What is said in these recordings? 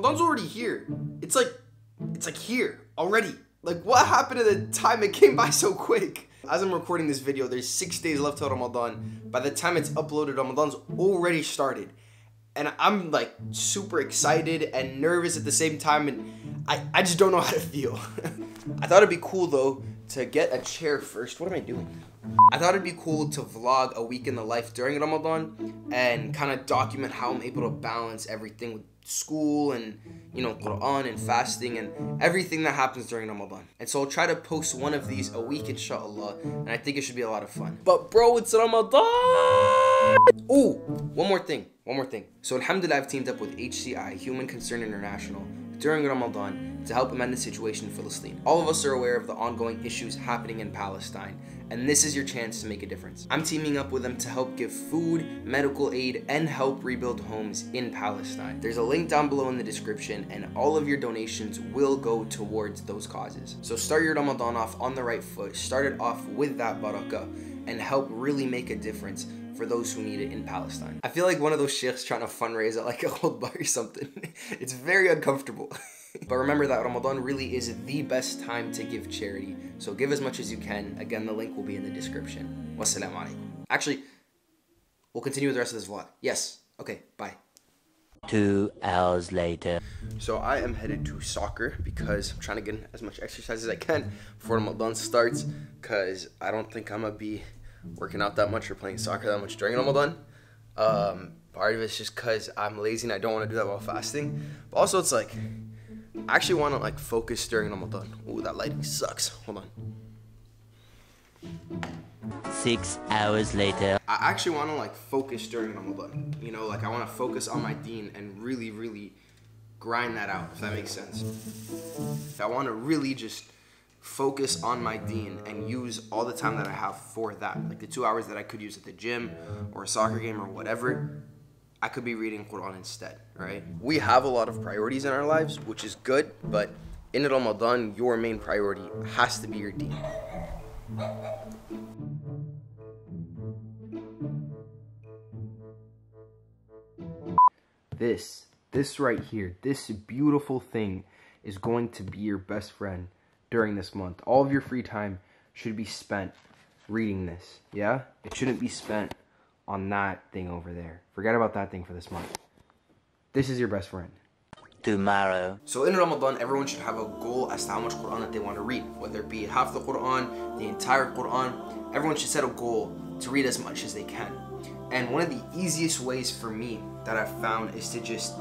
Ramadan's already here. It's like, it's like here already. Like, what happened to the time it came by so quick? As I'm recording this video, there's six days left till Ramadan. By the time it's uploaded, Ramadan's already started. And I'm like super excited and nervous at the same time, and I, I just don't know how to feel. I thought it'd be cool though to get a chair first. What am I doing? I thought it'd be cool to vlog a week in the life during Ramadan and kind of document how I'm able to balance everything with school and you know Quran and fasting and everything that happens during Ramadan. And so I'll try to post one of these a week inshallah and I think it should be a lot of fun. But bro, it's Ramadan! Oh, one more thing, one more thing. So alhamdulillah I've teamed up with HCI, Human Concern International, during Ramadan to help amend the situation in Palestine. All of us are aware of the ongoing issues happening in Palestine, and this is your chance to make a difference. I'm teaming up with them to help give food, medical aid, and help rebuild homes in Palestine. There's a link down below in the description, and all of your donations will go towards those causes. So start your Ramadan off on the right foot, start it off with that barakah, and help really make a difference for those who need it in Palestine. I feel like one of those sheikhs trying to fundraise at like a khutbah or something. it's very uncomfortable. but remember that Ramadan really is the best time to give charity. So give as much as you can. Again, the link will be in the description. Wassalamu alaikum. Actually, we'll continue with the rest of this vlog. Yes. Okay, bye. Two hours later. So I am headed to soccer because I'm trying to get as much exercise as I can before Ramadan starts because I don't think I'm going to be working out that much or playing soccer that much during Ramadan. Um, part of it's just because I'm lazy and I don't want to do that while fasting. But also, it's like I actually want to like focus during Ramadan. Ooh, that lighting sucks. Hold on. Six hours later. I actually want to like focus during Ramadan. You know, like I want to focus on my deen and really, really grind that out. If that makes sense. I want to really just focus on my deen and use all the time that I have for that. Like the two hours that I could use at the gym or a soccer game or whatever, I could be reading Quran instead, right? Mm-hmm. We have a lot of priorities in our lives, which is good, but in Ramadan, your main priority has to be your deen. This, this right here, this beautiful thing is going to be your best friend during this month. All of your free time should be spent reading this, yeah? It shouldn't be spent on that thing over there. Forget about that thing for this month. This is your best friend. Tomorrow. So in Ramadan, everyone should have a goal as to how much Quran that they want to read. Whether it be half the Quran, the entire Quran, everyone should set a goal to read as much as they can. And one of the easiest ways for me that I've found is to just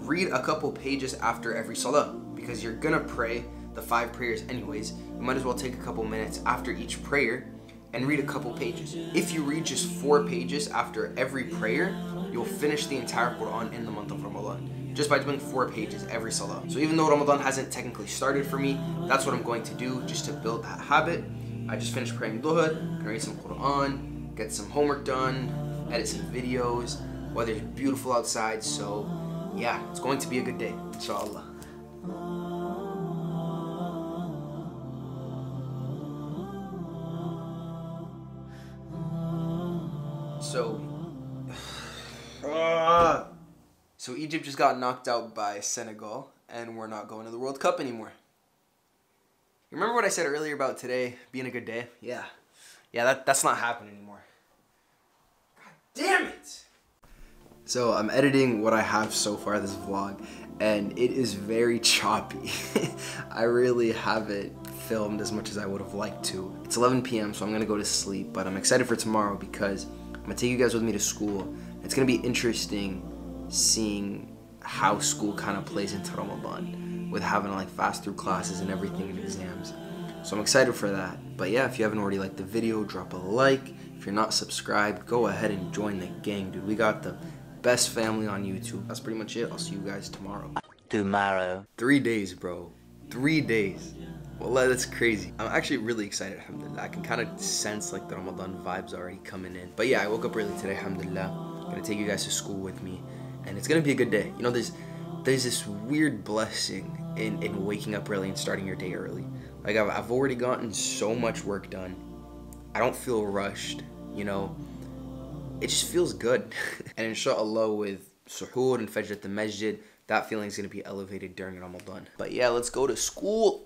read a couple pages after every salah. Because you're gonna pray the five prayers anyways, you might as well take a couple minutes after each prayer and read a couple pages. If you read just four pages after every prayer, you'll finish the entire Quran in the month of Ramadan just by doing four pages every salah. So even though Ramadan hasn't technically started for me, that's what I'm going to do just to build that habit. I just finished praying Dhuhr, gonna read some Quran, get some homework done, edit some videos, weather is beautiful outside, so yeah, it's going to be a good day, inshallah. So, uh, so Egypt just got knocked out by Senegal, and we're not going to the World Cup anymore. Remember what I said earlier about today being a good day? Yeah, yeah, that that's not happening anymore. God damn it! So I'm editing what I have so far this vlog, and it is very choppy. I really haven't filmed as much as I would have liked to. It's 11 p.m., so I'm gonna go to sleep, but I'm excited for tomorrow because gonna take you guys with me to school. It's gonna be interesting seeing how school kind of plays into Ramadan with having to like fast through classes and everything and exams. So I'm excited for that. But yeah, if you haven't already liked the video, drop a like. If you're not subscribed, go ahead and join the gang, dude. We got the best family on YouTube. That's pretty much it. I'll see you guys tomorrow. Tomorrow. Three days, bro. Three days. Wallah, that's crazy. I'm actually really excited, alhamdulillah. I can kind of sense like the Ramadan vibes already coming in. But yeah, I woke up early today, alhamdulillah. Gonna take you guys to school with me. And it's gonna be a good day. You know, there's there's this weird blessing in, in waking up early and starting your day early. Like I've, I've already gotten so much work done. I don't feel rushed, you know. it just feels good. and inshallah with suhoor and fajr at the masjid, that feeling is to be elevated during Ramadan. But yeah, let's go to school.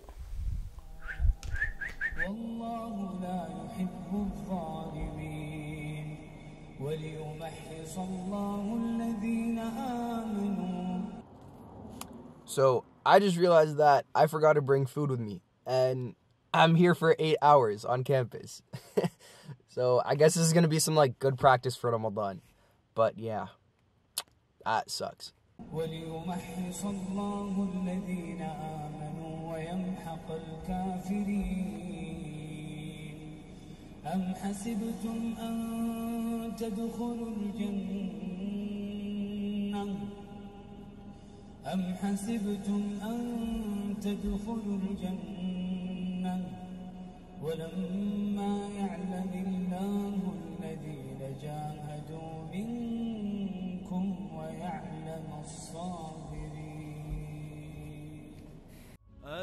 والله لا يحب الظالمين وليمحص الله الذين آمنوا So I just realized that I forgot to bring food with me, and I'm here for eight hours on campus. so I guess this is gonna be some like good practice for Ramadan. But yeah, that sucks. وليمحص الله الذين آمنوا ويمحق الكافرين أم حسبتم أن تدخلوا الجنة؟ أم حسبتم أن تدخلوا الجنة؟ ولما يعلم الله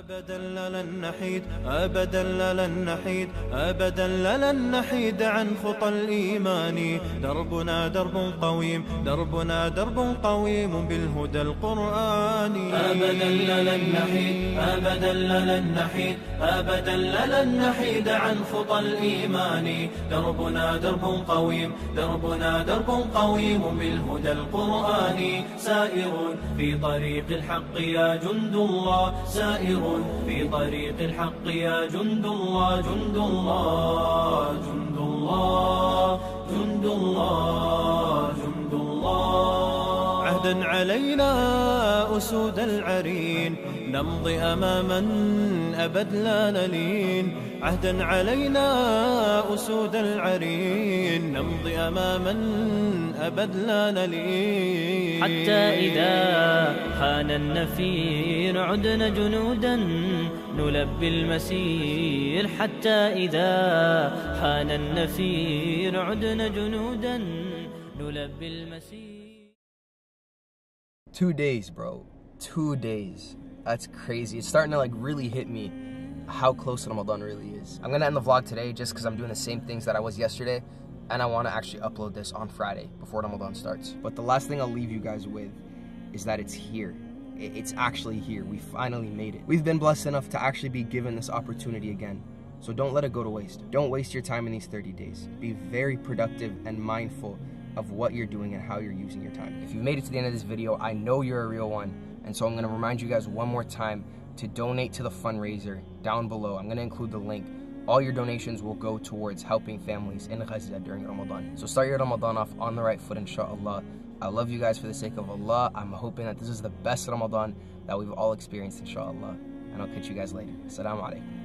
أبدا لن نحيد أبدا لن نحيد أبدا لن نحيد عن خطى الإيمان. دربنا درب قويم دربنا درب قويم بالهدى القرآني أبدا لن نحيد أبدا لن نحيد أبدا لن نحيد عن خطى الإيمان. دربنا درب قويم دربنا درب قويم بالهدى القرآني سائر في طريق الحق يا جند الله سائر في طريق الحق يا جند الله جند الله جند الله جند الله جند الله. عهدا علينا أسود العرين نمضي أماما أبد لا نلين. عهدا علينا أسود العرين نمضي أماما أبد لا نلين حتى إذا حان النفير عدنا جنودا نلبي المسير حتى إذا حان النفير عدنا جنودا نلبي المسير Two days, bro. Two days. That's crazy. It's starting to like really hit me how close Ramadan really is. I'm gonna end the vlog today just because I'm doing the same things that I was yesterday, and I want to actually upload this on Friday before Ramadan starts. But the last thing I'll leave you guys with is that it's here. It's actually here. We finally made it. We've been blessed enough to actually be given this opportunity again. So don't let it go to waste. Don't waste your time in these 30 days. Be very productive and mindful of what you're doing and how you're using your time. If you've made it to the end of this video, I know you're a real one. And so I'm gonna remind you guys one more time to donate to the fundraiser down below. I'm gonna include the link. All your donations will go towards helping families in Gaza during Ramadan. So start your Ramadan off on the right foot, inshallah. I love you guys for the sake of Allah. I'm hoping that this is the best Ramadan that we've all experienced, inshallah. And I'll catch you guys later. Assalamu alaikum.